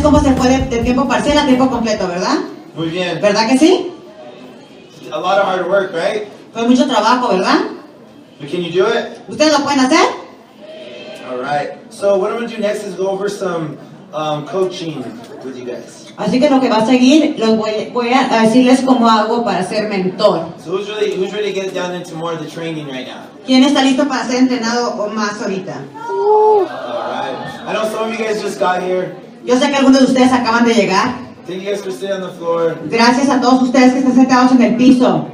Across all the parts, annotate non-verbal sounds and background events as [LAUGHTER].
es cómo se puede de tiempo parcial a tiempo completo, ¿verdad? Muy bien. ¿Verdad que sí? A lot of hard work, right? Fue mucho trabajo, ¿verdad? But can you do it? ¿Ustedes lo pueden hacer? All right. So what I'm gonna do next is go over some um, coaching with you guys. Así que lo que va a seguir, los voy, voy a decirles cómo hago para ser mentor. So who's really who's ready to get down into more of the training right now? ¿Quién está listo para ser entrenado o más ahorita? All right. I know some of you guys just got here. Yo sé que algunos de ustedes acaban de llegar. Thank you guys for sitting on the floor. Gracias a todos ustedes que están sentados en el piso.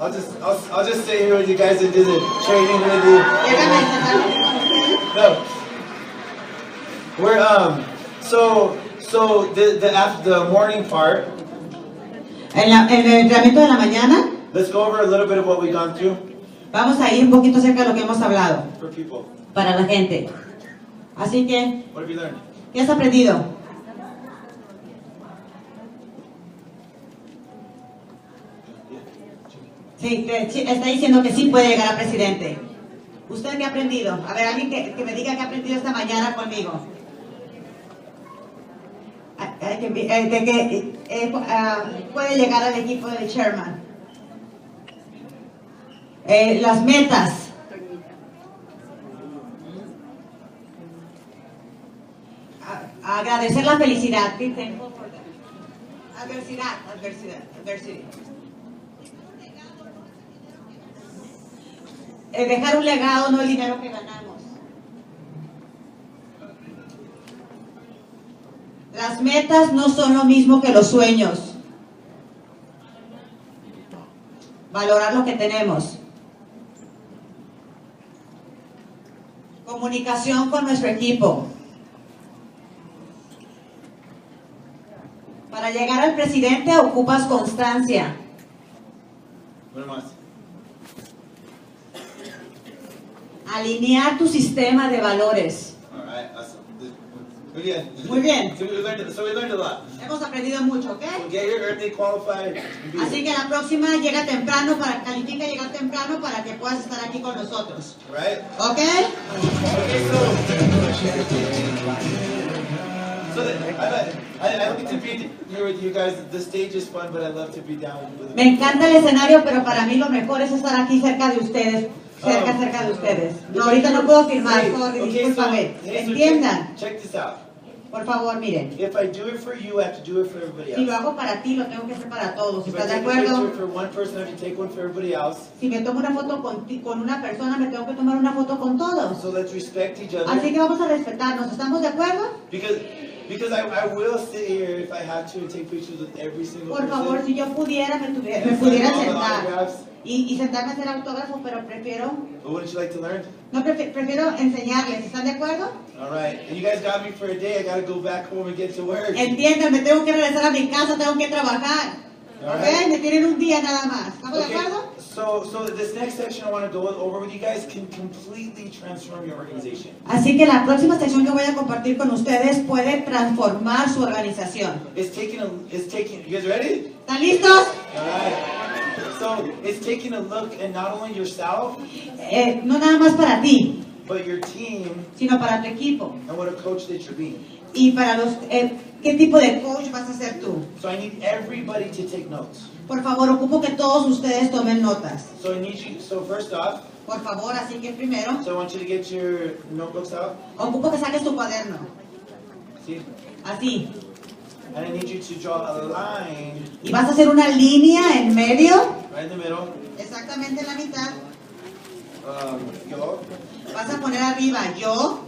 I'll just I'll, I'll just stay here with you guys and do the training with you. No. We're um so so the the after the morning part. En, la- en el entrenamiento de la mañana Let's go over a little bit of what we've gone through vamos a ir un poquito acerca de lo que hemos hablado for people. para la gente. Así que, What have you learned? ¿Qué has aprendido? Sí, está diciendo que sí puede llegar a presidente. ¿Usted qué ha aprendido? A ver, alguien que, que me diga qué ha aprendido esta mañana conmigo. Ah, que eh, eh, eh, ah, puede llegar al equipo del chairman. Las metas. A- agradecer la felicidad. Be thankful for that. Adversidad, adversidad, adversity. Eh, dejar un legado, no el dinero que ganamos. Las metas no son lo mismo que los sueños. Valorar lo que tenemos. Comunicación con nuestro equipo. Para llegar al presidente ocupas constancia. What más? Alinear tu sistema de valores. All right. Awesome. Muy bien. Muy bien. So we learned, so we learned a lot. Hemos aprendido mucho, ¿ok? So get early, qualified. Así que la próxima llega temprano para califica llegar temprano para que puedas estar aquí con nosotros. Right? ¿Ok? Okay, so. Me encanta el escenario, pero para mí lo mejor es estar aquí cerca de ustedes. Cerca, cerca de ustedes. No, ahorita no puedo filmar, sorry, discúlpame. Entiendan, check, check this out. por favor, miren. If I do it for you, I have to do it for everybody Si lo hago para ti, lo tengo que hacer para todos. ¿Estás de acuerdo? Si me tomo una foto con, ti- con una persona, me tengo que tomar una foto con todos. So let's respect each other. Así que vamos a respetarnos. ¿Estamos de acuerdo? Because because I, I will sit here if I have to and take pictures with every single Por favor, person. si yo pudiera, me, tuviera- me pudiera all sentar. Y, y sentarme a hacer autógrafo, pero prefiero, But wouldn't you like to learn? no prefi- prefiero enseñarles. ¿Están de acuerdo? All right. And you guys got me for a day. I got to go back home and get to work. Entiendan, me tengo que regresar a mi casa, tengo que trabajar. All right. Me tienen un día nada más. ¿Estamos de Okay. acuerdo? So so this next section I want to go over with you guys can completely transform your organization. Así que la próxima sección que voy a compartir con ustedes puede transformar su organización. It's taking a it's taking you guys ready? ¿Están listos? All right. So it's taking a look at not only yourself Eh, no nada más para ti, but your team sino para tu equipo. and what a coach that you're being. Y para los, eh, ¿qué tipo de coach vas a ser tú? So I need everybody to take notes. Por favor, ocupo que todos ustedes tomen notas. So I need you. So first off, Por favor, así que primero, so I want you to get your notebooks out. ocupo que saques tu cuaderno. See, Así. and I need you to draw a line Y vas a hacer una línea en medio, right in the middle. exactamente en la mitad. Um, yo, Vas a poner arriba yo.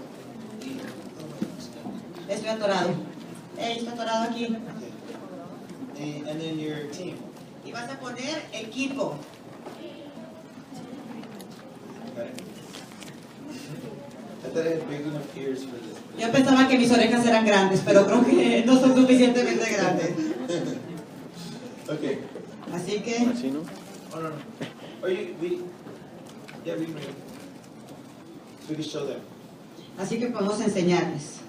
Estoy atorado. Ey, está atorado aquí. and, and then your team. Vas a poner equipo. Got it? I thought I had big enough ears for this. Yo pensaba que mis orejas eran grandes, pero creo que no son suficientemente grandes. [LAUGHS] Okay. Así que, Oh no no. Or you we yeah we can read. So we can show them. así que podemos enseñarles.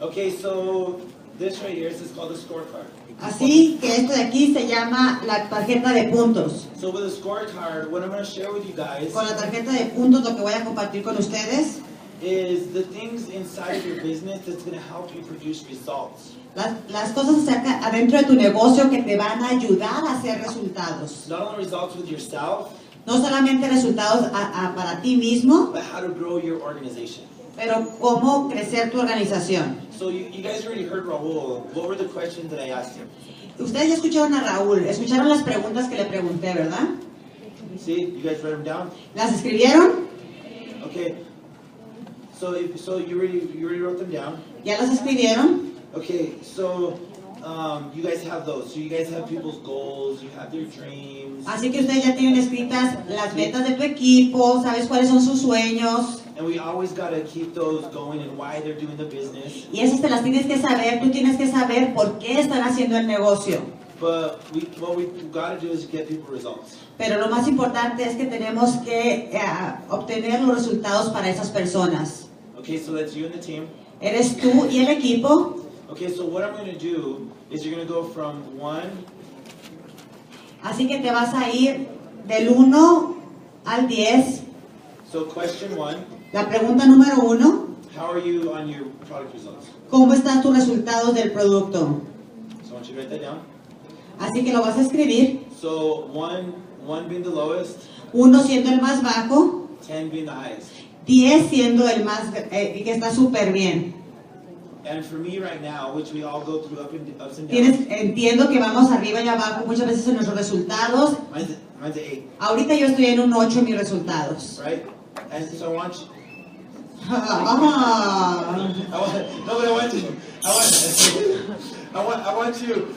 Okay, so this right here is called a scorecard. Así que esto de aquí se llama la tarjeta de puntos. So with a scorecard, what I'm going to share with you guys Con la tarjeta de puntos lo que voy a compartir con ustedes is the things inside your business that's going to help you produce results. Las, las cosas acerca, adentro de tu negocio que te van a ayudar a hacer resultados. Not only results with yourself, No solamente resultados a- a- para ti mismo, but how to grow your organization. Pero cómo crecer tu organización. So you, you guys already heard Raul. What were the questions that I asked him? Ustedes ya escucharon a Raúl, escucharon las preguntas que le pregunté, ¿verdad? See, you guys wrote them down. ¿Las escribieron? Okay. So if, so you already you already wrote them down. ¿Ya las escribieron? Okay. So um, you guys have those. So you guys have people's goals. You have their dreams. Así que ustedes ya tienen escritas las metas de tu equipo, sabes cuáles son sus sueños, And we always got to keep those going and why they're doing the business. y esas te las tienes que saber, tú tienes que saber por qué están haciendo el negocio. But we, what we got to do is get people results. Pero lo más importante es que tenemos que eh, obtener los resultados para esas personas. Okay, so that's you and the team. Eres tú y el equipo. Okay, so what I'm going to do is you're going to go from one Así que te vas a ir del 1 al 10. So question one, La pregunta número uno, how are you on your product results? ¿cómo están tus resultados del producto? So I want you to write that down. Así que lo vas a escribir. So one, one being the lowest, 1 siendo el más bajo, ten being the highest. 10 siendo el más eh, que está súper bien. And for me right now, which we all go through up and ups and Tienes, downs, entiendo que vamos arriba y abajo muchas veces en nuestros resultados. mine's, mine's an eight, Ahorita yo estoy en un 8 en mis resultados. right? And so I want you, Ah. I want, no, but I want you, I want, I want, I want you,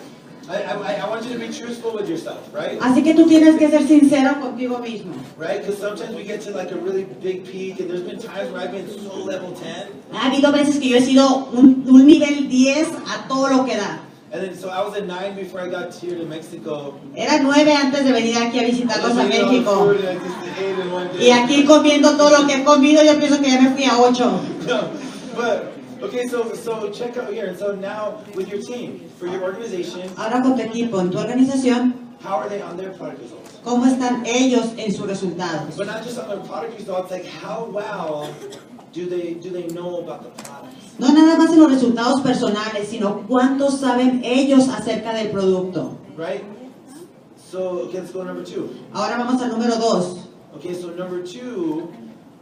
I, I, I want you to be truthful with yourself, right? Así que tú tienes que ser sincero contigo mismo. Right? Because sometimes we get to like a really big peak, and there's been times where I've been so level 10, Ha habido veces que yo he sido un, un nivel 10 a todo lo que da. And then so I was at nine before I got here to Mexico. Era nueve antes de venir aquí a visitarlos a I just ate all México. food, and I just ate in one day. Y aquí comiendo todo lo que he comido, yo pienso que ya me fui a 8. [LAUGHS] No, but okay, so so check out here. And so now with your team, for your organization, Ahora con tu equipo, en tu organización, how are they on their product results? ¿cómo están ellos en sus resultados? But not just on their product results, like how well do they do they know about the products? No nada más en los resultados personales, sino cuántos saben ellos acerca del producto. Right? So okay, let's go number two. Ahora vamos al número 2. Okay, so number two,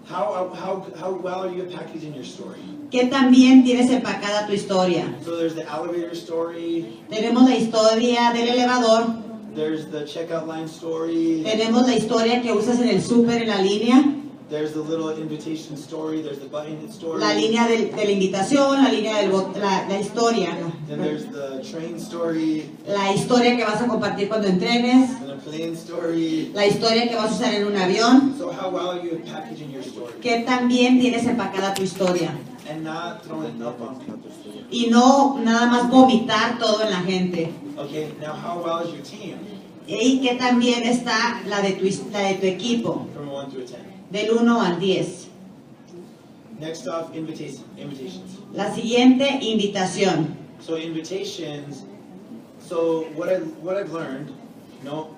how how how well are you packaging your story? ¿Qué también tienes empacada tu historia? So there's the elevator story, Tenemos la historia del elevador, there's the checkout line story, tenemos la historia que usas en el súper, en la línea, there's the little invitation story, there's the button story. la línea del- de la invitación, la línea del la, la historia, ¿no? Then there's the train story, la historia que vas a compartir cuando entrenes, and the plane story. la historia que vas a usar en un avión, So how well are you packaging your story? que también tienes empacada tu historia. And not throwing up on people. Y no nada más vomitar todo en la gente. Okay, now how well is your team Y que también está la de tu, his- la de tu equipo, from 1 through 10? Del 1 al 10. Next off, invitation, invitations. La siguiente, invitación. So invitations, so what I what I've learned, no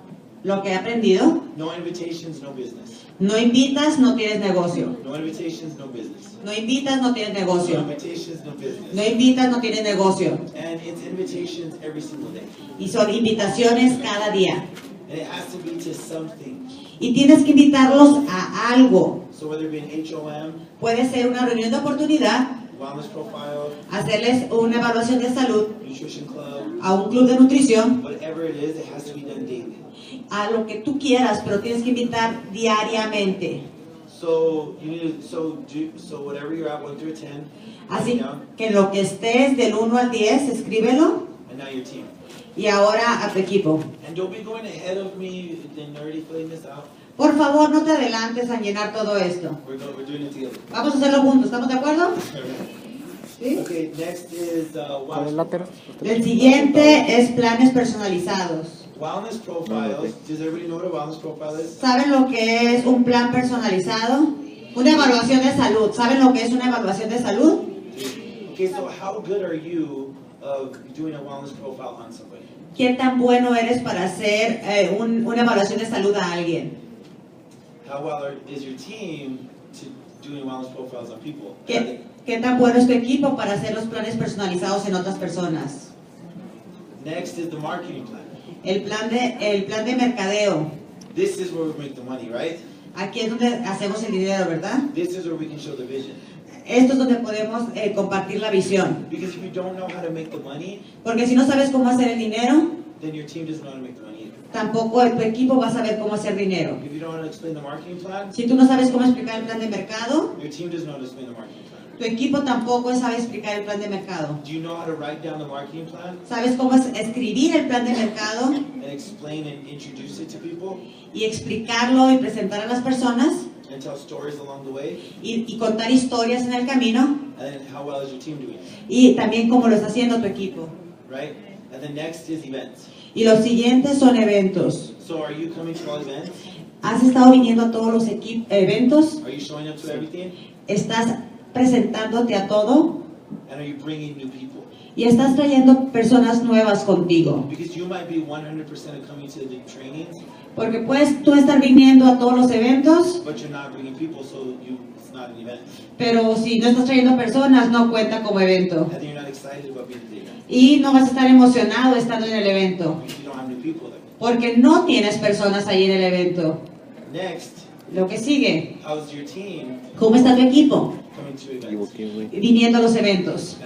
Lo que he aprendido, no invitations, no business. no invitas, no tienes negocio. No invitations, no business. No invitas, no tienes No negocio. invitations, no business. No invitas, no tienes negocio. And it's invitations every single day. Y son invitaciones cada día. And it has to be to something. Y tienes que invitarlos a algo. So whether it be an HOM, Puede ser una reunión de oportunidad, wellness profile, hacerles una evaluación de salud, nutrition club, a un club de nutrición, whatever it is, it has to be done daily. a lo que tú quieras, pero tienes que invitar diariamente. So you need to, so do, so whatever you're at, 1 through 10, write Así que lo que estés del 1 al 10, escríbelo and now your team. Y ahora a tu equipo. And don't be going ahead of me and already filling this out. Por favor, no te adelantes a llenar todo esto. We're, go, we're doing it together. Vamos a hacerlo juntos, ¿estamos de acuerdo? [LAUGHS] ¿Sí? Okay, next is uh, ¿Cuál es wellness, la ter- El siguiente es planes personalizados. wellness profiles. Does everybody know what a wellness profile is? ¿Saben lo que es un plan personalizado? Una evaluación de salud. ¿Saben lo que es una evaluación de salud? Okay, so how good are you of doing a wellness profile on somebody? ¿Qué tan bueno eres para hacer eh, un- una evaluación de salud a alguien? How well are, is your team to doing wellness profiles on people. ¿Qué, qué tan bueno es tu equipo para hacer los planes personalizados en otras personas? Next is the marketing plan. El plan de, el plan de mercadeo. This is where we make the money, right? Aquí es donde hacemos el dinero, ¿verdad? This is where we can show the vision. Esto es donde podemos eh, compartir la visión. Because if you don't know how to make the money, Porque si no sabes cómo hacer el dinero, then your team doesn't know how to make the money either. tampoco tu equipo va a saber cómo hacer dinero. If you don't know how to explain the marketing plan, Si tú no sabes cómo explicar el plan de mercado, your team doesn't know how to explain the marketing plan. tu equipo tampoco sabe explicar el plan de mercado. Do you know how to write down the marketing plan ¿Sabes cómo es escribir el plan de mercado and explain and introduce it to people y explicarlo y presentar a las personas and tell stories along the way? y, y contar historias en el camino? And then how well is your team doing? Y también cómo lo está haciendo tu equipo. Right? And then next is events. Y los siguientes son eventos. So are you coming to all events? ¿Has estado viniendo a todos los eventos? Are you showing up to everything? ¿Estás presentándote a todo? And are you bringing new people? Y estás trayendo personas nuevas contigo. Because you might be 100% of coming to the trainings, Porque puedes tú estar viniendo a todos los eventos, but you're not bringing people, so you, it's not an event. pero si no estás trayendo personas, no cuenta como evento. And then you're not excited about being at the event Y no vas a estar emocionado estando en el evento, because you don't have new people there. porque no tienes personas ahí en el evento. Next, Lo que sigue, how's your team ¿cómo está tu equipo coming to events? viniendo a los eventos?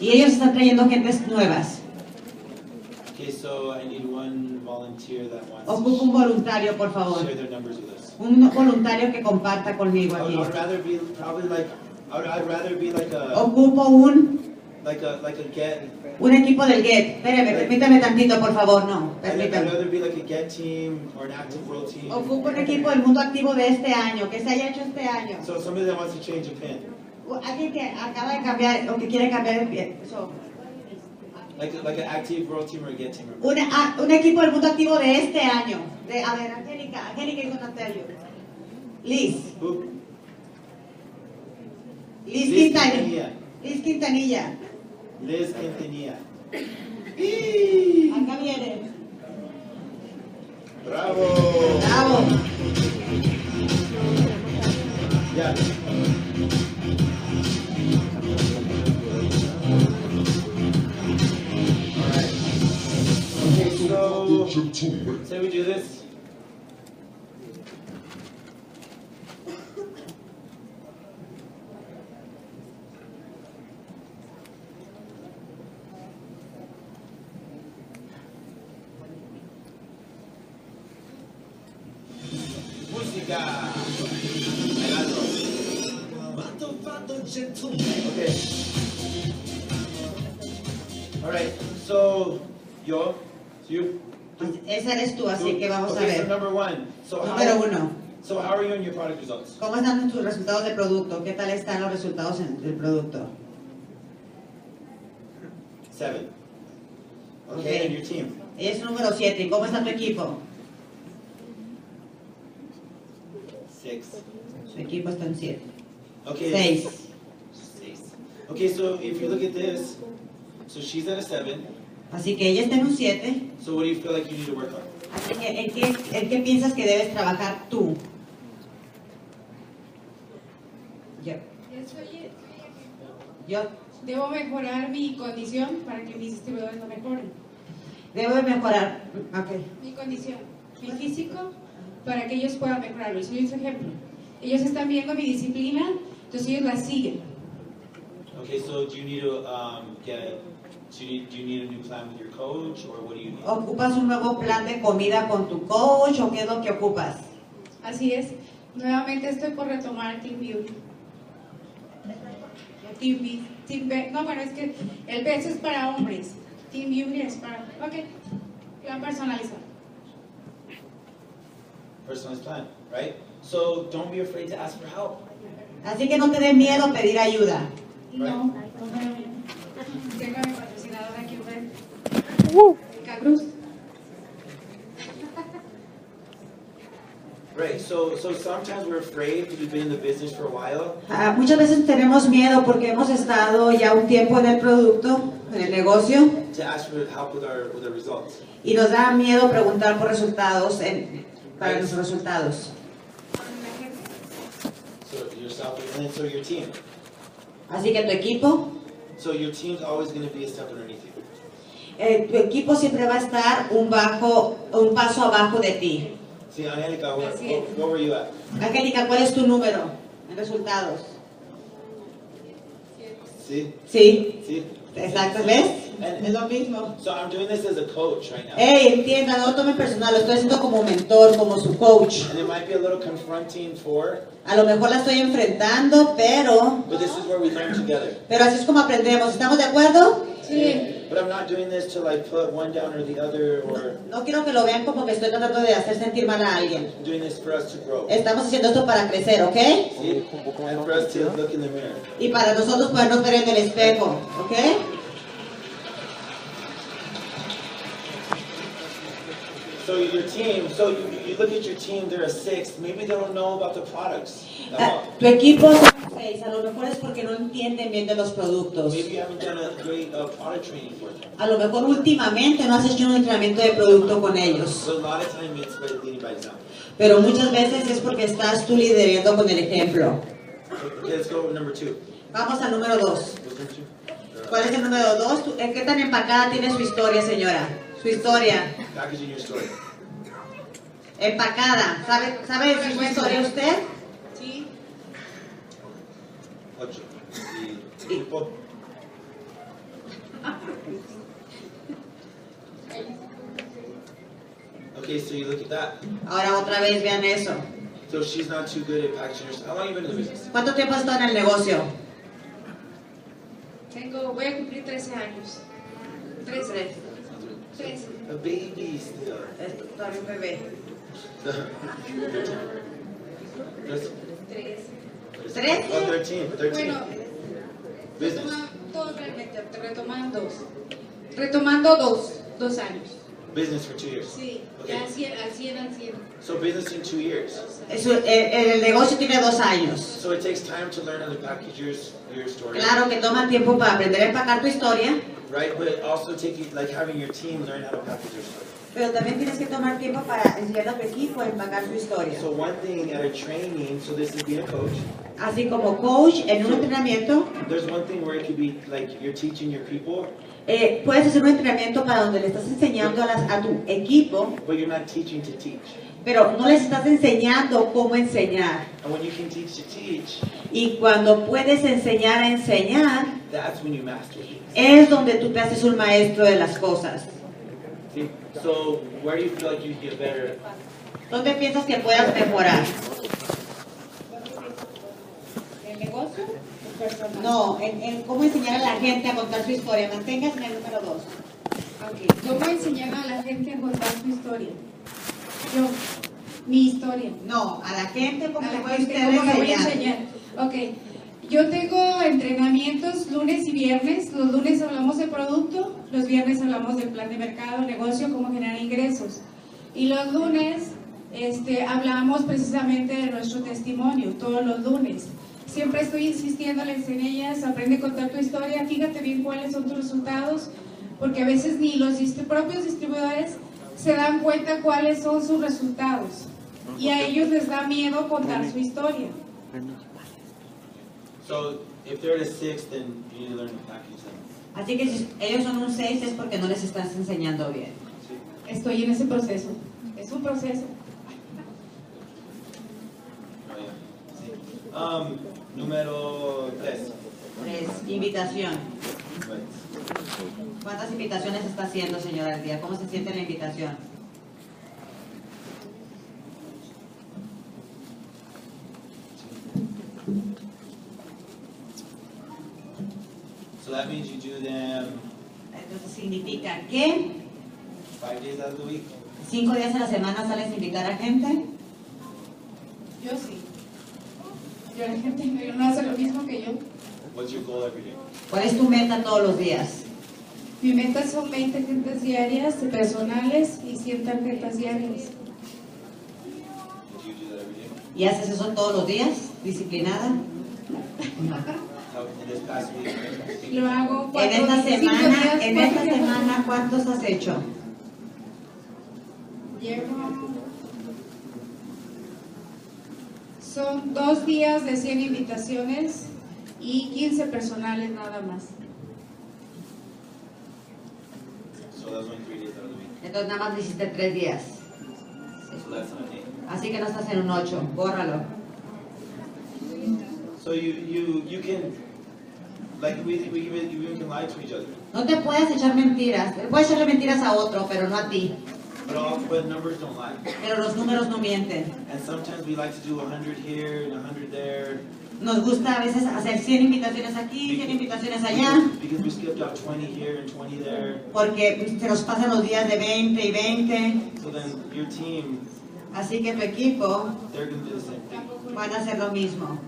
Y ellos están trayendo gentes nuevas. Okay, so I need one volunteer that wants Ocupa un to voluntario, por favor. share their numbers with us. Un voluntario que comparta conmigo aquí. Like like a Ocupo un, like a like a get. un equipo del GET. Espérame, permítame tantito, por favor. No, permítame. rather be like a get team or an active world team. Ocupo un equipo del mundo activo de este año, que se haya hecho este año. So somebody that wants to change a pin, Alguien que acaba de cambiar o que quiere cambiar de pie. So, like like an active world team or a get team. un, a- un equipo del mundo activo de este año. De, a ver, Angélica, Angélica is gonna tell you. Liz, Who? Liz, Liz Quintanilla. Liz Quintanilla. Liz Quintanilla. Acá viene. Bravo. Bravo. Yeah. So say we do this. Que vamos a okay, so ver. number one. So Número how, uno. so how are you on your product results? ¿Cómo están tus resultados de producto? ¿Qué tal están los resultados en- del producto? Seven. Okay, Okay. and your team. Es número 7. ¿Y cómo está tu equipo? Six. Su equipo está en 7. Okay. 6. Six. Okay, so if you look at this, so she's at a seven. Así que ella está en un 7. So what do you feel like you need to work on? Así que ¿en qué, en qué piensas que debes trabajar tú? Yo. Soy- Yo Debo mejorar mi condición para que mis distribuidores lo mejoren. debo de mejorar. Ok. Mi condición, mi físico, para que ellos puedan mejorarlo. Y soy un ejemplo. Ellos están viendo mi disciplina, entonces ellos la siguen. Okay, so do you need to um, get? Do you need, do you need a new plan with your coach, or what do you need? ¿Ocupas un nuevo plan de comida con tu coach o qué es lo que ocupas? Así es. Nuevamente estoy por retomar Team Beauty. Team B, Team B. No, bueno, es que el B es para hombres. Team Beauty es para. Ok. Plan personalizado. Personalized plan, right? So don't be afraid to ask for help. Así que no te dé miedo pedir ayuda. No, no me da miedo. Tengo a mi patrocinador aquí, ¿ven? Cruz. Right. So so sometimes we're afraid because we've been in the business for a while, Ah, muchas veces tenemos miedo porque hemos estado ya un tiempo en el producto, en el negocio, to ask for help with our with our results. y nos da miedo preguntar por resultados en- para los resultados. So yourself, and then so your team. Así que tu equipo, So your team's always going to be a step underneath you. Eh, tu equipo siempre va a estar un bajo, un paso abajo de ti. You at? Angélica, ¿cuál es tu número en resultados? See? Sí, See? exacto, ¿ves? And, Es lo mismo. so I'm doing this as a coach right now. Ey, entienda, no lo tomen personal, lo estoy haciendo como mentor, como su coach. And it might be a little confronting for, A lo mejor la estoy enfrentando, pero, but this is where we learn together. pero así es como aprendemos. ¿Estamos de acuerdo? Sí. But I'm not doing this to like put one down or the other, or No quiero que lo vean como que estoy tratando de hacer sentir mal a alguien. I'm doing this for us to grow. Estamos haciendo esto para crecer, ¿ok? See? And for us to look in the mirror. Y para nosotros podernos ver en el espejo, ¿ok? So your team, so you, you look at your team, they're a six. Maybe they don't know about the products. Ah, tu equipo son seis, a lo mejor es porque no entienden bien de los productos. Maybe you haven't done a great uh, product training for them. A lo mejor últimamente no has hecho un entrenamiento de producto con ellos. So a lot of time it's by leading by example. Pero muchas veces es porque estás tú liderando con el ejemplo. Okay, let's go with number two. Vamos al número dos. What's number two? ¿Cuál es el número dos? ¿Qué tan empacada tiene su historia, señora? Su historia. Packaging your story. Empacada. ¿Sabe, sabe decir su historia usted? Sí. Ocho. Y equipo. Okay, so you look at that. Ahora otra vez vean eso. So she's not too good at packaging her stuff. How long have you been in the business? ¿Cuánto tiempo has estado en el negocio? Tengo, voy a cumplir 13 años. 13. 13. A baby still. Es todavía un bebé. 13. ¿Trece? Oh, 13, but 13. Bueno, Business. retomando, realmente, retomando dos. Retomando dos, dos años. Business for two years. Sí, Okay. al 100, al 100, al 100. So business in two years. Es un- el, el negocio tiene dos años. So it takes time to learn how to package your, your story. Claro que toma tiempo para aprender a empacar tu historia, Right, but also taking like having your team learn how to package their story. pero también tienes que tomar tiempo para enseñar a tu equipo a empacar su historia. So one thing at a training, so this is being a coach. Así como coach en un entrenamiento, There's one thing where it could be like you're teaching your people, eh, puedes hacer un entrenamiento para donde le estás enseñando a, las- a tu equipo, but you're not teaching to teach. pero no les estás enseñando cómo enseñar. And when you can teach to teach, Y cuando puedes enseñar a enseñar, that's when you master things. Es donde tú te haces un maestro de las cosas. So where do you feel like you get better? ¿Dónde piensas que puedas mejorar? ¿El negocio? El. No, en, en cómo enseñar a la gente a contar su historia. Manténgase en el número dos. Ok, ¿cómo enseñar a la gente a contar su historia? Yo, mi historia. No, a la gente, ¿cómo A le la puede gente, usted ¿cómo le voy a enseñar? enseñar? Ok, yo tengo entrenamientos lunes y viernes. Los lunes hablamos de producto, los viernes hablamos del plan de mercado, negocio, cómo generar ingresos. Y los lunes este, hablamos precisamente de nuestro testimonio, todos los lunes. Siempre estoy insistiéndoles en ellas, aprende a contar tu historia, fíjate bien cuáles son tus resultados, porque a veces ni los propios distribuidores se dan cuenta cuáles son sus resultados. Y a ellos les da miedo contar su historia. So if they're at a six, then you need to learn to package them. Así que si ellos son un 6 es porque no les estás enseñando bien. Estoy en ese proceso. Es un proceso. Oh, yeah. See? Um, número tres. Tres, invitación. Right. ¿Cuántas invitaciones está haciendo, señora, al día? ¿Cómo se siente la invitación? So that means you do them Entonces significa que cinco días a la semana sales a invitar a gente. Yo sí. Yo la gente no hace lo mismo que yo. What's your goal every day? ¿Cuál es tu meta todos los días? Mi meta son 20 tarjetas diarias personales y 100 tarjetas diarias. ¿Y haces eso todos los días? ¿Disciplinada? [LAUGHS] Lo hago En esta semana, días, en esta semana, ¿cuántos has hecho? Llevo Son dos días de 100 invitaciones y 15 personales nada más. Entonces nada más hiciste tres días. Así que no estás en un 8, bórralo. So you you you can No te puedes echar mentiras. Puedes echarle mentiras a otro, pero no a ti. But all but numbers don't lie. Pero los números no mienten. And sometimes we like to do 100 here and 100 there Nos gusta a veces hacer 100 invitaciones aquí, 100 invitaciones allá, because, we skipped out 20 here and 20 there. porque se nos pasan los días de 20 y 20. So then your team, Así que tu equipo van a hacer lo mismo.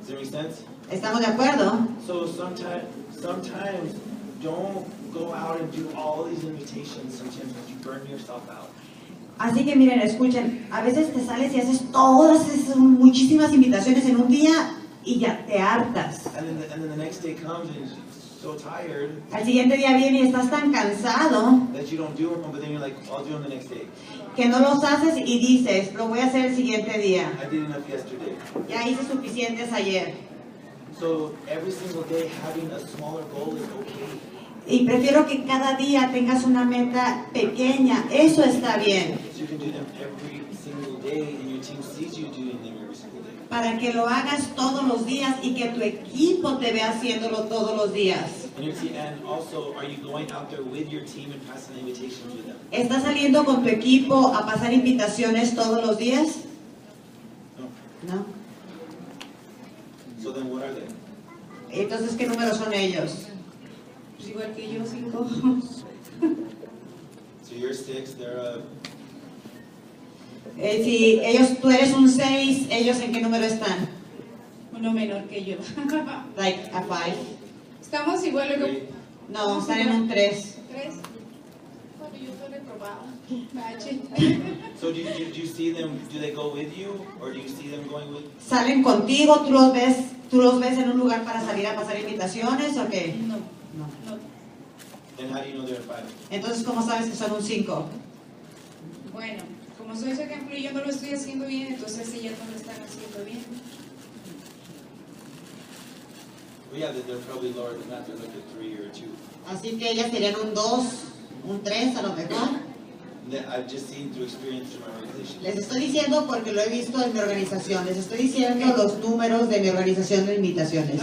Does that make sense? ¿Estamos de acuerdo? So sometimes sometimes don't go out and do all these invitations sometimes you burn yourself out. Así que miren, escuchen, a veces te sales y haces todas esas muchísimas invitaciones en un día y ya te hartas. And then the, and then the next day comes and so tired Al siguiente día viene y estás tan cansado that you don't do them, but then you're like, I'll do them the next day. que no los haces y dices, lo voy a hacer el siguiente día. I did enough yesterday. Ya hice suficientes ayer. So every single day having a smaller goal is okay. Y prefiero que cada día tengas una meta pequeña. Eso está bien. So you can do them every single day and your team sees you doing them every single day. Para que lo hagas todos los días y que tu equipo te vea haciéndolo todos los días. ¿Estás saliendo con tu equipo a pasar invitaciones todos los días? No. No. So then what are they? Entonces, ¿qué números son ellos? Pues igual que yo, cinco. [LAUGHS] So you're six, they're a Eh, si ellos, tú eres un 6, ¿ellos en qué número están? Uno menor que yo. Like a 5. Estamos igual que. No, están en un 3. tres. So do you, do, you see them, do they go with you? Or do you see them going with? ¿Salen contigo? ¿Tú los ves, tú los ves en un lugar para salir a pasar invitaciones o qué? No, No. no. And how do you know they're five? Entonces, ¿cómo sabes que son un 5? Bueno, como soy su ejemplo y yo no lo estoy haciendo bien, entonces ellas no lo están haciendo bien. Well, yeah, they're, they're probably lower than that, they're like a three or a two. Así que ellas serían un 2, un 3 a lo mejor. That I've just seen through experience through my organization. Les estoy diciendo porque lo he visto en mi organización. Les estoy diciendo los números de mi organización de invitaciones.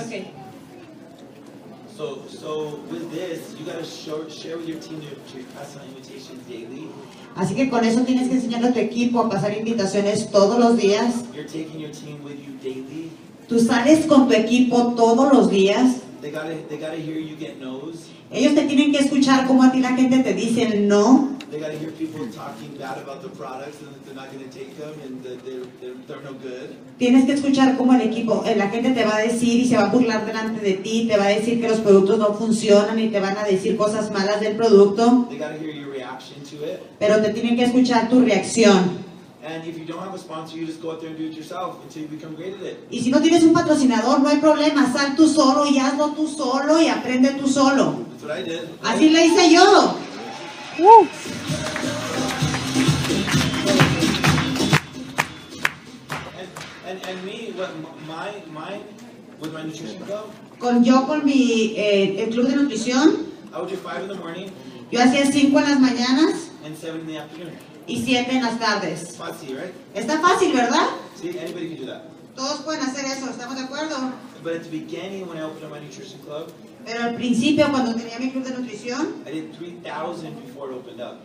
So, so with this, you gotta show, share with your team to, pass on invitations daily. Así que con eso tienes que enseñarle a tu equipo a pasar invitaciones todos los días. You're taking your team with you daily. Tú sales con tu equipo todos los días. They gotta, they gotta hear you get no's. Ellos te tienen que escuchar como a ti la gente te dice no. Tienes que escuchar cómo el equipo, eh, la gente te va a decir y se va a burlar delante de ti, te va a decir que los productos no funcionan y te van a decir cosas malas del producto, pero te tienen que escuchar tu reacción. Y si no tienes un patrocinador, no hay problema, sal tú solo y hazlo tú solo y aprende tú solo. Así le hice yo. And, and, me, with my nutrition club, Con yo con mi eh, el club de nutrición, the morning yo hacía 5 en las mañanas and seven in the afternoon. y 7 en las tardes. Está fácil, ¿verdad? Anybody can do that. Todos pueden hacer eso, ¿estamos de acuerdo? But at the beginning, when I opened up my nutrition club, Pero al principio, cuando tenía mi club de nutrición, I did 3,000 before it opened up.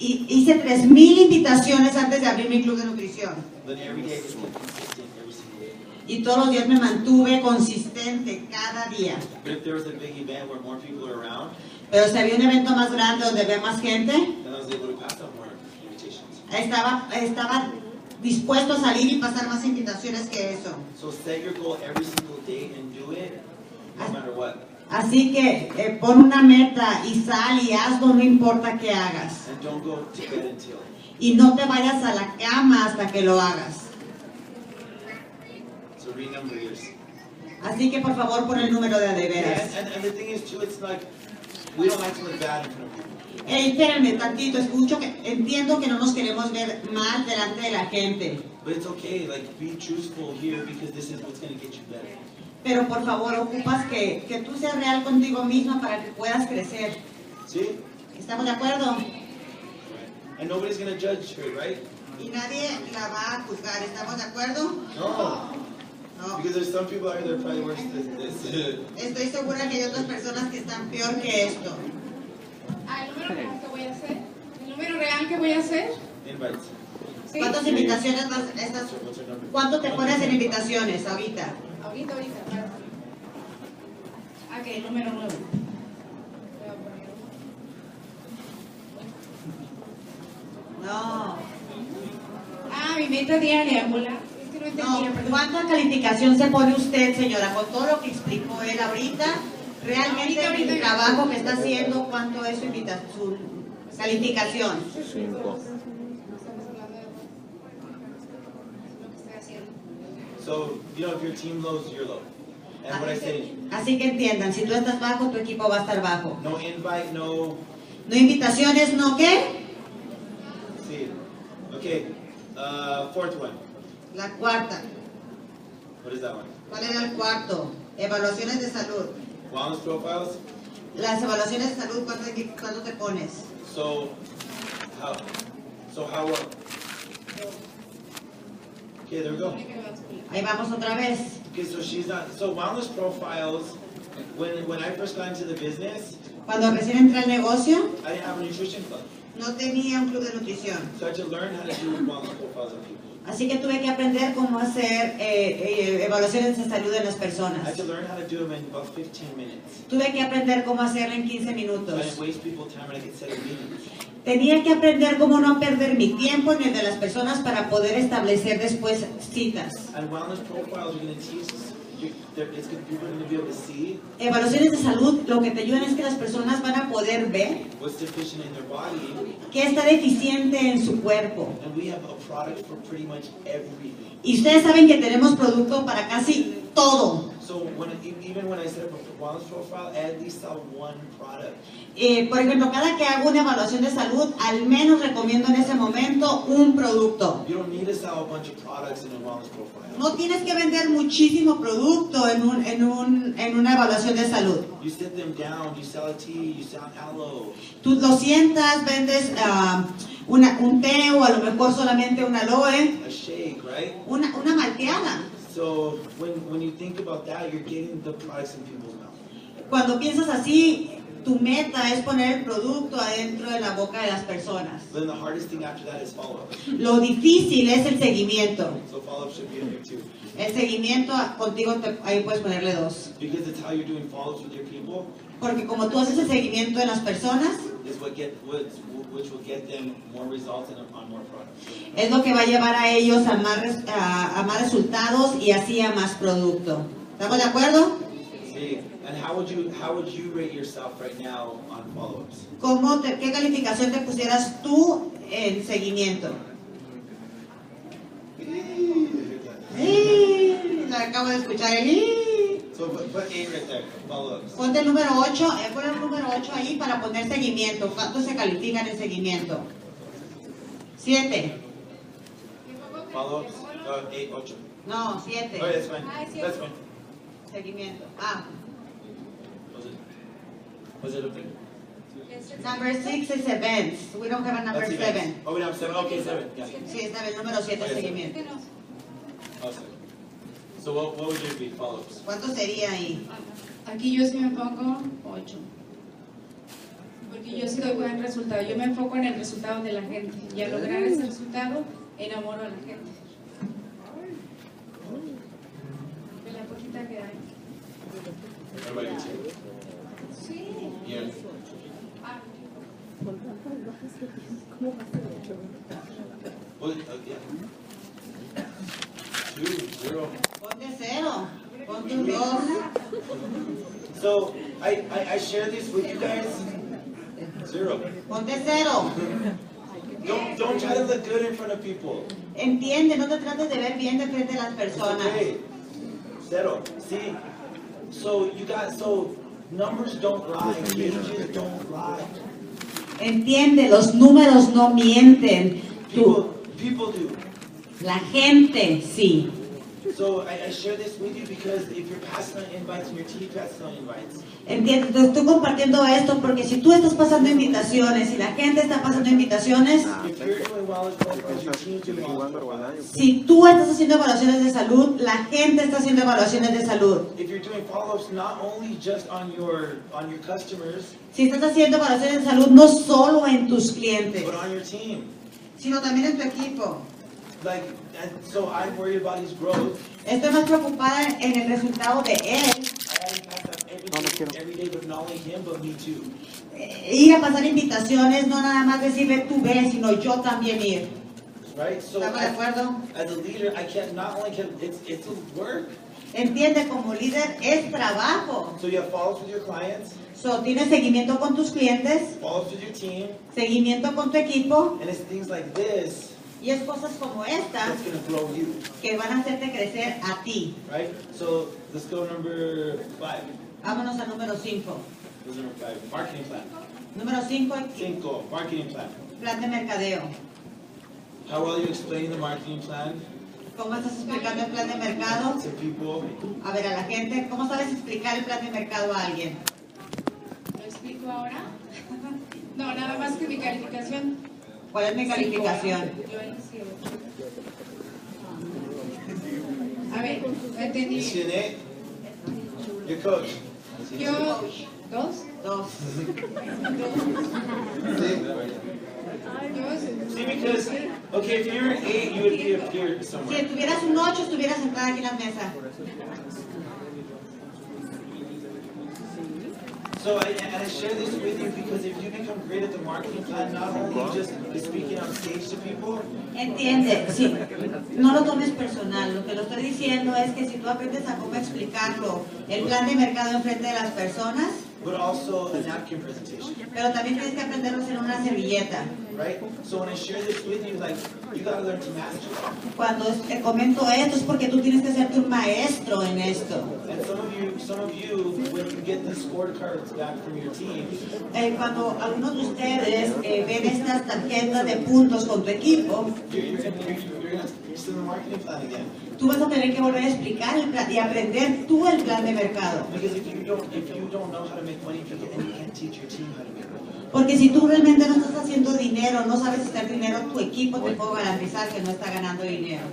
y hice 3.000 invitaciones antes de abrir mi club de nutrición. Then every day I just kept consistent every single day. Y todos los días me mantuve consistente cada día. But if there was a big event where more people are around, Pero si había un evento más grande donde había más gente, then I was able to pass out more invitations. estaba, estaba dispuesto a salir y pasar más invitaciones que eso. So set your goal every single day and do it no matter what. Así que eh, pon una meta y sal y hazlo, no importa qué hagas. And don't go to bed until. Y no te vayas a la cama hasta que lo hagas. So. Así que por favor pon el número de a de And, veras. and, and the thing is too, it's like we don't like to look bad in front of people. Ey, espérenme tantito, escucho que entiendo que no nos queremos ver mal delante de la gente. But it's okay, like be truthful here because this is what's gonna get you better. Pero por favor, ocupas que, que tú seas real contigo misma para que puedas crecer. See? ¿Estamos de acuerdo? And nobody's gonna judge her, right? Y nadie la va a juzgar. ¿Estamos de acuerdo? No. No. Because there's some people out here that are probably worse than this. Estoy segura que hay otras personas que están peor que esto. Ah, el número real que voy a hacer. El número real que voy a hacer. Invites. Sí. ¿Cuántas invitaciones vas, estas? ¿Cuánto te pones en invitaciones ahorita? Ahorita, ahorita. Ah, Ok, número nueve. Voy a poner uno. No. Ah, mi meta diaria, hola. Es que no. ¿cuánta calificación se pone usted, señora? Con todo lo que explicó él ahorita, realmente Ahorita, ahorita. el trabajo que está haciendo, ¿cuánto es su, invita- su calificación? Cinco. No estamos hablando de lo que estoy haciendo. So, you know, if your team lows, you're low. And what I say, Así que entiendan, si tú estás bajo, tu equipo va a estar bajo. no invite, no, No invitaciones, ¿no qué? see. Okay, uh, fourth one. La cuarta. What is that one? ¿Cuál era el cuarto? Evaluaciones de salud. Wellness profiles. Las evaluaciones de salud, ¿cuánto, cuánto te pones? So, how, so how, uh, okay, there we go. Ahí vamos otra vez. Okay, so she's not, so wellness profiles, when, when I first got into the business, Cuando recién entré al negocio, I didn't have a nutrition club. no tenía un club de nutrición. So I had to learn how to do wellness profiles on people. Así que tuve que aprender cómo hacer eh, eh, evaluaciones de salud en las I personas. had to learn how to do them in about 15 minutes. Tuve que aprender cómo hacerlo en 15 So I minutos. didn't Tenía que aprender cómo no perder mi tiempo ni el de las personas para poder establecer después citas. Evaluaciones de salud lo que te ayudan es que las personas van a poder ver qué está deficiente en su cuerpo. And we have a product for pretty much everything. Y ustedes saben que tenemos producto para casi todo. So when e- even when I set up a wellness profile, I at least sell one product. Eh, por ejemplo, cada que hago una evaluación de salud, al menos recomiendo en ese momento un producto. You don't need to sell a bunch of products in a wellness profile. No tienes que vender muchísimo producto en, un, en, un, en una evaluación de salud. You sit them down, you sell a tea, you sell aloe. Tú lo sientas, vendes ah, una, un té o a lo mejor solamente un aloe, a shake, right? una, una malteada. So when, when you think about that, you're getting the products in people's mouth. Cuando piensas así, tu meta es poner el producto adentro de la boca de las personas. Then the hardest thing after that is follow-up. Lo difícil es el seguimiento. So follow-up should be in there too. El seguimiento contigo, te- ahí puedes ponerle dos. Because it's how you're doing follow-ups with your people Porque como tú haces el seguimiento de las personas, is what get what's, which will get them more results and on more products. Es lo que va a llevar a ellos a más, a, a más resultados y así a más producto. ¿Estamos de acuerdo? Follow-ups? ¿Cómo te- ¿Qué calificación te pusieras tú en seguimiento? [LAUGHS] ¡Ih! La acabo de escuchar el ¡ih! So put, put eight right there, follow-ups. Ponte el número 8, eh, pon el número 8 ahí para poner seguimiento. ¿Cuántos se califican en seguimiento? 7. Follow-ups, uh, eight, ocho. No, 7. Oh, that's fine. Ay, sí. That's fine. Seguimiento. Ah, Was it? Was it up there? number 6 is events. We don't have a number That's events. 7. Oh, we have seven. Okay, seven. Yeah. Sí, está el número 7 Okay. seguimiento. Seven. So what, what would yours be? Follow-ups. ¿Cuánto sería ahí? Aquí yo sí me pongo 8. Porque yo sí doy buen resultado. Yo me enfoco en el resultado de la gente. Y al lograr ese resultado, enamoro a la gente. De la poquita que hay. What about you two? Sí. Yeah. Ah, Well, yeah. Two, zero. Ponte 0. Ponte un 2. So I, I, I share this with you guys. Zero. Ponte 0. Don't don't try to look good in front of people. Entiende, no te trates de ver bien de frente a las It's personas. okay. Zero. See? So you got so numbers don't lie, pages don't lie. Entiende, los números no mienten. People people do. La gente sí. Entiendo, te estoy compartiendo esto porque si tú estás pasando invitaciones y la gente está pasando invitaciones, si tú estás haciendo evaluaciones de salud, la gente está haciendo evaluaciones de salud. If you're doing follow-ups not only just on your on your customers, Si estás haciendo evaluaciones de salud no solo en tus clientes, but on your team. sino también en tu equipo. And so I'm worried about his growth. Estoy más preocupada en el resultado de él. Every day, but not only him, but me too. Eh, Ir a pasar invitaciones, no nada más decirle tú ves, sino yo también ir. Right? So ¿Estamos de as, acuerdo? as a leader, I can't not only can it's it's a work. Entiende, como líder es trabajo. So you have follow-ups with your clients, So, tienes seguimiento con tus clientes, follow-ups with your team, seguimiento con tu equipo and it's things like this y es cosas como you. que van a hacerte crecer a ti. Right? So let's go number five. Vámonos al número 5. What's number five? Marketing plan. Número 5, Cinco, marketing plan. plan de mercadeo. How well you explain the marketing plan ¿Cómo estás explicando el plan de mercado? to people? A ver, a la gente, ¿cómo sabes explicar el plan de mercado a alguien? ¿Lo explico ahora? [LAUGHS] No, nada más que mi calificación. ¿Cuál es mi calificación? A ver, entendí. Your coach. Yo, ¿dos? Dos. Yo, See, because, okay, if you're an eight, you would be Si tuvieras un 8, estuvieras sentada aquí en la mesa. So, I, and I share this with you because if you become great at the marketing plan, not only just speaking on stage to people, Entiende, sí, no lo tomes personal. Lo que lo estoy diciendo es que si tú aprendes a cómo explicarlo, el plan de mercado enfrente de las personas, but also a napkin presentation, pero también tienes que aprenderlo en una servilleta. right? So when I share this with you, like, you gotta learn to master it. Cuando te comento esto es porque tú tienes que serte un maestro en esto. And some of you, some of you, when you get these scorecards back from your team, Eh, cuando algunos de ustedes eh, ven estas tarjetas de puntos con tu equipo, you're, you're, gonna- you're, you're gonna you're still in the marketing plan again. tú vas a tener que volver a explicar el plan y aprender tú el plan de mercado. Because if you don't, if you don't know how to make money, you can, and you can't teach your team how to make money. Porque si tú realmente no estás haciendo dinero, no sabes hacer dinero, tu equipo te puedo garantizar que no está ganando dinero.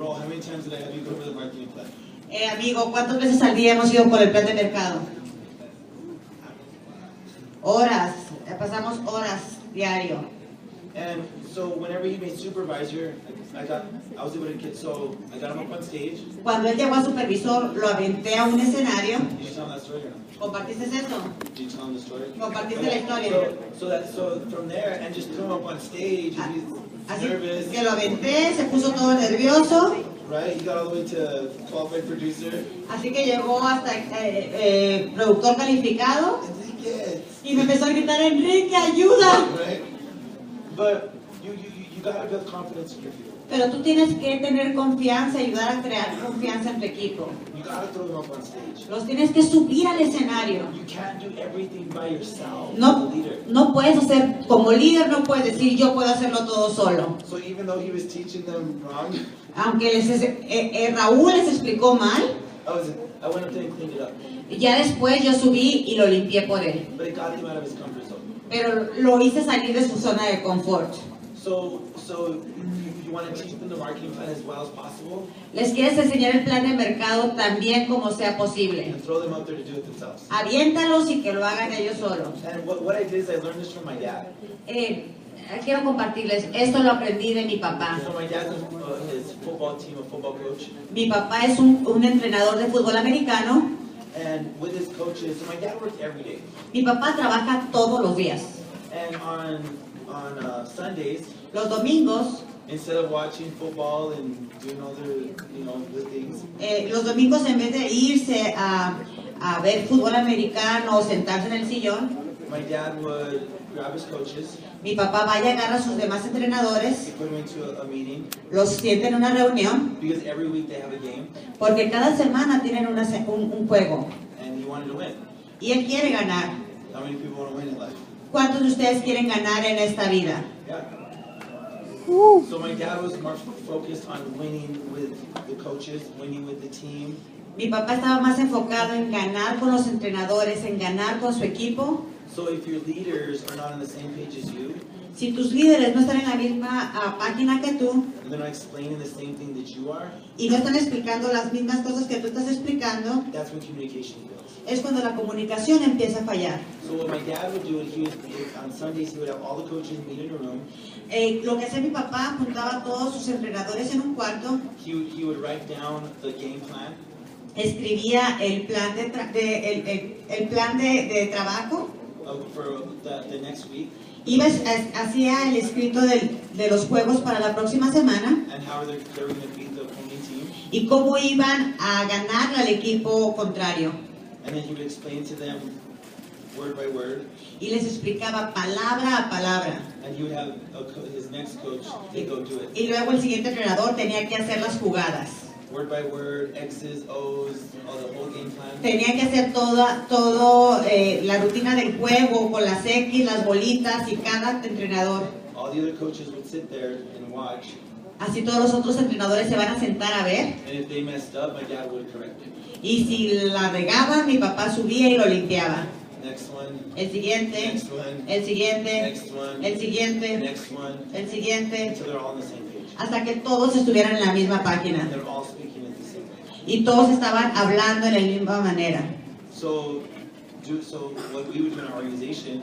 How many times did I have you go over the marketing plan? Eh, amigo, ¿cuántas veces al día hemos ido por el plan de mercado? Horas, eh, pasamos horas diario. And so whenever he made supervisor, I got, I was able to get, so I got him up on stage. Cuando él llegó a supervisor, lo aventé a un escenario. Did you tell him that story or? ¿Compartiste eso? Did you tell him the story? Compartiste la historia. So, so that, so from there, and just threw him up on stage, and he's Así nervous, que lo aventé, se puso todo nervioso. Right? He got all the way to qualified producer. Así que llegó hasta eh, eh, productor calificado Enrique, y me empezó a gritar, Enrique, ayuda. right? But you, you, you- gotta build confidence in your people. Pero tú tienes que tener confianza, ayudar a crear confianza en tu equipo. Los tienes que subir al escenario. You can't do everything by yourself No, no puedes hacer, como líder no puedes decir yo puedo hacerlo todo solo. So even though he was teaching them wrong, Aunque les, eh, eh, Raúl les explicó mal, ya después yo subí y lo limpié por él. Pero lo hice salir de su zona de confort. So so you, you want to teach them the marketing plan as well as possible Les quieres enseñar el plan de mercado también como sea posible. and throw them out there to do it themselves. Aviéntalos y que lo hagan ellos solos. And what, what I did is I learned this from my dad. Eh, quiero compartirles, esto lo aprendí de mi papá. Uh, Mi papá es un, un entrenador de fútbol americano. and with his coaches, so my dad worked every day. Mi papá trabaja todos los días. And on on uh, Sundays, Los domingos, instead of watching football and doing other you know good things, eh, los domingos en vez de irse a, a ver fútbol americano o sentarse en el sillón, my dad would grab his coaches, mi papá va y agarra a sus demás entrenadores, he put them into a, a meeting los sienta en una reunión, because every week they have a game, porque cada semana tienen una un, un juego and he wanted to win. y él quiere ganar. How many people want to win in life? ¿Cuántos de ustedes quieren ganar en esta vida? Yeah. So my dad was more focused on winning with the coaches, winning with the team. Mi papá estaba más enfocado en ganar con los entrenadores, en ganar con su equipo. So if your leaders are not on the same page as you, Si tus líderes no están en la misma ah, página que tú and they're not explaining the same thing that you are, y no están explicando las mismas cosas que tú estás explicando, that's when communication fails. es cuando la comunicación empieza a fallar. So what my dad would do, he would, on Sundays, he would have all the coaches meet in a room. Lo que hacía mi papá, juntaba a todos sus entrenadores en un cuarto, He would, he would write down the game plan, escribía el plan de, tra- de- el, el- el plan de, de trabajo, uh, for the, the next week, iba, hacía el escrito del- de los juegos para la próxima semana y cómo iban a ganar al equipo contrario. And then he would explain to them word by word, Y les explicaba palabra a palabra. and he would have his next coach, go do it. Y luego el siguiente entrenador tenía que hacer las jugadas. Word by word, X's, O's, all the whole game plan. Tenía que hacer toda todo, eh, la rutina del juego con las X, las bolitas y cada entrenador. All the other coaches would sit there and watch, Así todos los otros entrenadores se van a sentar a ver. and if they messed up, my dad would correct it. Y si la regaban, mi papá subía y lo limpiaba. Next one, El siguiente, next one, el siguiente, next one, el siguiente, next one, el siguiente, until they're all on the same page. hasta que todos estuvieran en la misma And página. they're all speaking at the same way. Y todos estaban hablando en la misma manera. So, do, so what we would do in our organization,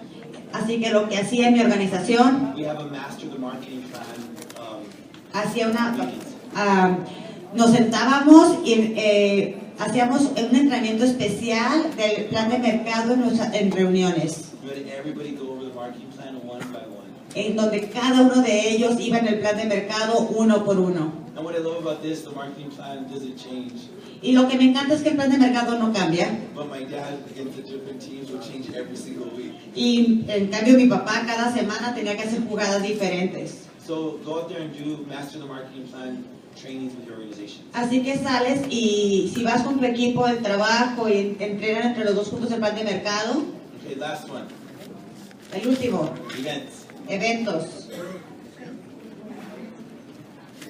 Así que lo que hacía en mi organización, we have a master the marketing plan um, hacía una, ah, nos sentábamos y eh, hacíamos un entrenamiento especial del plan de mercado en, en reuniones, en donde cada uno de ellos iba en el plan de mercado uno por uno. And what I love about this, the marketing plan doesn't change. Y lo que me encanta es que el plan de mercado no cambia. But my dad against the different teams will change every single week. Y en cambio mi papá cada semana tenía que hacer jugadas diferentes. So go out there and do master the marketing plan trainings with your organization. Así que sales y si vas con tu equipo de trabajo y entrenan entre los dos juntos el plan de mercado, Okay, last one. el último, Events. eventos.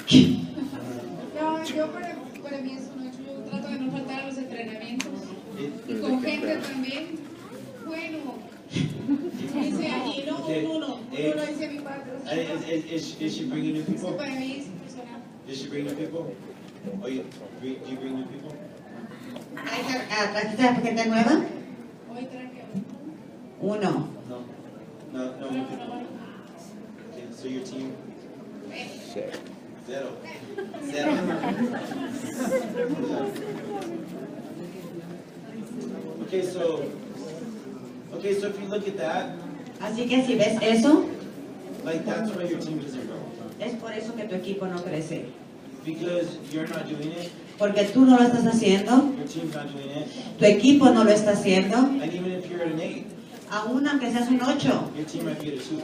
[LAUGHS] No, yo para, para mí eso no, yo trato de no faltar a los entrenamientos. Y con gente también, bueno, [LAUGHS] dice allí, no, Okay. uno, uno, Eh, uno dice mi padre. Is, is she bringing new people? para mí es impresionante. Did she bring new people? Oh, you, bring- do you bring new people? ¿Traes- ¿Trajiste a gente nueva? Hoy traje Uno. No. No, no. Okay, so your team? Zero. Zero. okay, so, okay, so if you look at that, Así que si ves eso, like that's why your team doesn't grow. es por eso que tu equipo no crece. Because you're not doing it, Porque tú no lo estás haciendo, your team's not doing it, tu equipo no lo está haciendo, and even if you're at an eight, aún aunque seas un 8 your team might be at a two.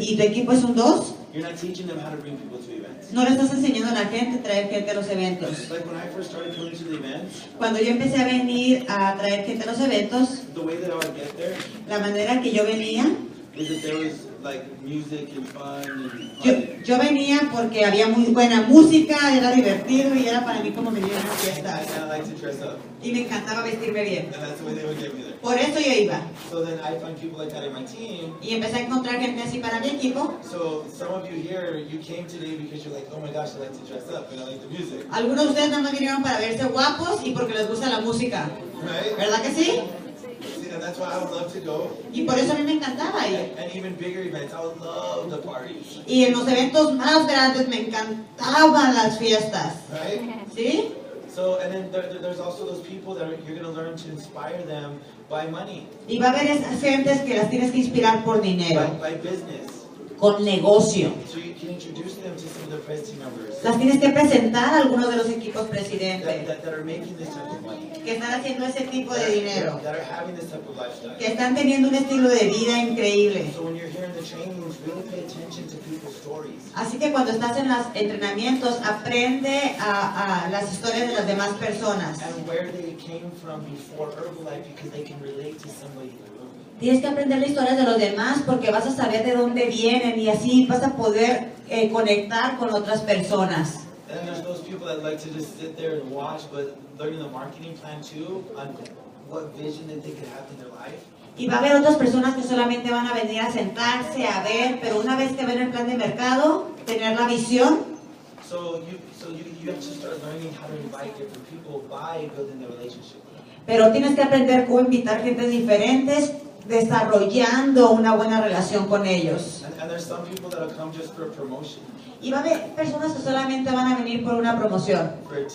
y tu equipo es un 2, You're not teaching them how to bring people to events. no le estás enseñando a la gente a traer gente a los eventos. Like when I first started coming to the events, Cuando yo empecé a venir a traer gente a los eventos, the way that I would get there la manera que yo venía, is that there was yo, venía porque había muy buena música, era divertido y era para mí como venir a una fiesta. kind of like to dress up, Y me encantaba vestirme bien. Por eso yo iba. So then I find people like that in my team. Y empecé a encontrar gente así para mi equipo. Oh Algunos de ustedes nada más vinieron para verse guapos y porque les gusta la música. ¿Verdad que sí? And that's why I would love to go. Y por eso a mí me encantaba ir. And, and even bigger events, I would love the parties, Y en los eventos más grandes me encantaban las fiestas. right? ¿Sí? So, and then there, there- there's also those people that are, you're going to learn to inspire them by money, Y va a haber esas gentes que las tienes que inspirar por by, dinero, by business. Con negocio. Las tienes que presentar a algunos de los equipos presidentes que están haciendo ese tipo de dinero, que están teniendo un estilo de vida increíble. Así que cuando estás en los entrenamientos, aprende a, a las historias de las demás personas Tienes que aprender las historias de los demás porque vas a saber de dónde vienen y así vas a poder eh, conectar con otras personas. And then there's those people that like to just sit there and watch, but learning the marketing plan too, on what vision that they could have in their life. Y va a haber otras personas que solamente van a venir a sentarse, a ver, pero una vez que ven el plan de mercado, tener la visión, So you, so you, you have to start learning how to invite different people by building the relationship with them. pero tienes que aprender cómo invitar gente diferentes, desarrollando una buena relación con ellos. And, and some come just for Y va a haber personas que solamente van a venir por una promoción. for a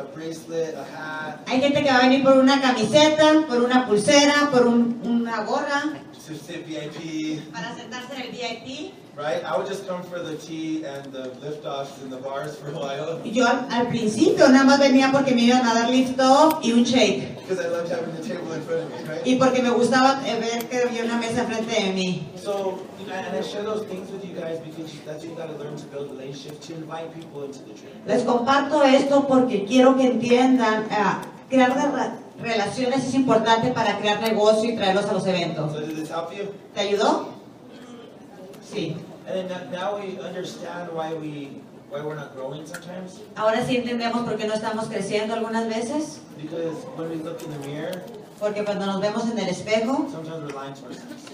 a bracelet, a hat, Hay gente que va a venir por una camiseta, por una pulsera, por un- una gorra, to sit VIP, para sentarse en el VIP. Right? I would just come for the tea and the lift-offs and the bars for a while, Yo al, principio nada más venía porque me iban a dar lift off y un shake. because I loved having the table in front of me, right? Y porque me gustaba eh, ver que había una mesa frente de mí. So, and I share those things with you guys because that's you gotta learn to build relationships, to invite people into the. Les comparto esto porque quiero que entiendan, ah, crear re- relaciones es importante para crear negocio y traerlos a los eventos. So did this help you? ¿Te ayudó? Sí. And then now we understand why we, why we're not growing sometimes. Ahora sí entendemos por qué no estamos creciendo algunas veces. Because when we look in the mirror, Porque cuando nos vemos en el espejo, sometimes we're lying to ourselves,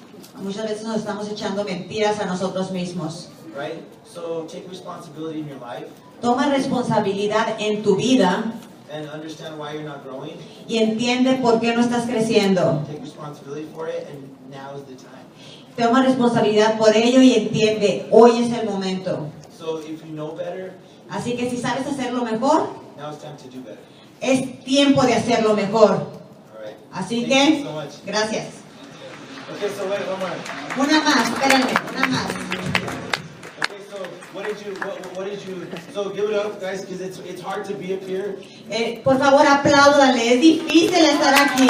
muchas veces nos estamos echando mentiras a nosotros mismos. right? So take responsibility in your life Toma responsabilidad en tu vida and understand why you're not growing. y entiende por qué no estás creciendo. Take responsibility for it, and now is the time. Toma responsabilidad por ello y entiende, hoy es el momento. So if you know better, Así que si sabes hacerlo mejor, now it's time to do better. es tiempo de hacerlo mejor. Right. Así Thank que, you so gracias. Okay, so wait, one more. Una más, espérenme, una más. Okay, so what did you, what, what did you, so give it up, guys, because it's, it's hard to be up here. Eh, por favor, apláudale, es difícil estar aquí.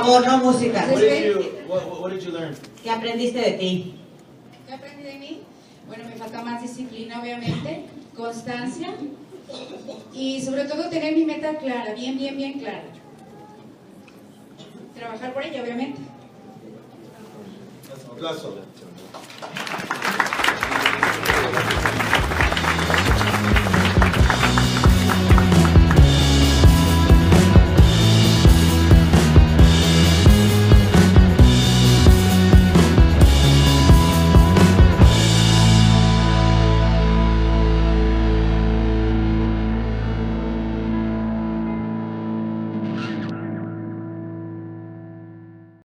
Favor, no música. What did you, what, what- did you learn? ¿Qué aprendiste de ti? ¿Qué aprendí de mí? Bueno, me falta más disciplina, obviamente, constancia y sobre todo tener mi meta clara, bien, bien, bien clara. Trabajar por ella, obviamente. Aplauso.